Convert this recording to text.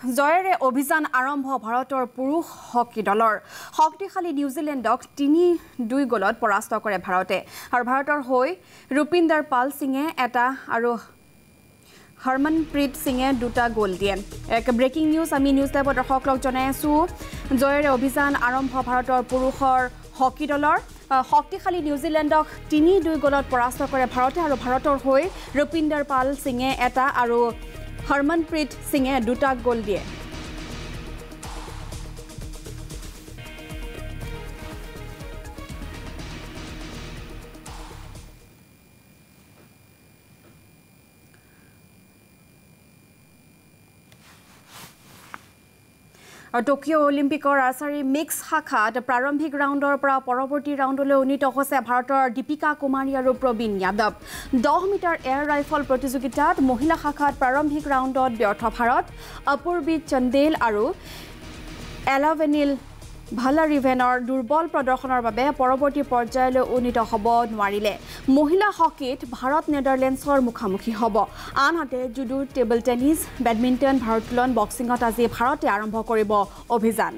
জয়েৰে অভিযান আৰম্ভ ভাৰতৰ পুৰুষ হকী দলৰ। শক্তিশালী নিউজিলেণ্ডক তিনি দুই গ'লত পৰাস্ত কৰে ভাৰতে। আৰু ভাৰতৰ হৈ ৰূপিন্দৰ পাল সিঙে এটা আৰু হৰমনপ্ৰীত সিঙে দুটা গ'ল দিয়ে। এক ব্ৰেকিং নিউজ আমি নিউজ টাইপৰ দৰ্শকক জনাই আছোঁ জয়েৰে অভিযান আৰম্ভ ভাৰতৰ পুৰুষৰ হকী দলৰ। শক্তিশালী নিউজিলেণ্ডক তিনি দুই গ'লত পৰাস্ত কৰে ভাৰতে আৰু ভাৰতৰ হৈ ৰূপিন্দৰ পাল সিঙে এটা আৰু হৰমনপ্ৰীত সিঙে দুটা গ'ল দিয়ে। টকিঅ' অলিম্পিকৰ আৰ্চাৰী মিক্স শাখাত প্ৰাৰম্ভিক ৰাউণ্ডৰ পৰা পৰৱৰ্তী ৰাউণ্ডলৈ উন্নীত হৈছে ভাৰতৰ দীপিকা কুমাৰী আৰু প্ৰবীণ যাদৱ। দহ মিটাৰ এয়াৰ ৰাইফল প্ৰতিযোগিতাত মহিলা শাখাত প্ৰাৰম্ভিক ৰাউণ্ডত ব্যৰ্থ ভাৰত অপূৰ্বী চন্দেল আৰু এলাভেনিল ভালাৰিভেনৰ দুৰ্বল প্ৰদৰ্শনৰ বাবে পৰৱৰ্তী পৰ্যায়লৈ উন্নীত হ'ব নোৱাৰিলে। মহিলা হকীত ভাৰত নেডাৰলেণ্ডছৰ মুখামুখি হ'ব। আনহাতে জুডু টেবল টেনিছ বেডমিণ্টন ভাৰোত্তোলন বক্সিঙত আজি ভাৰতে আৰম্ভ কৰিব অভিযান।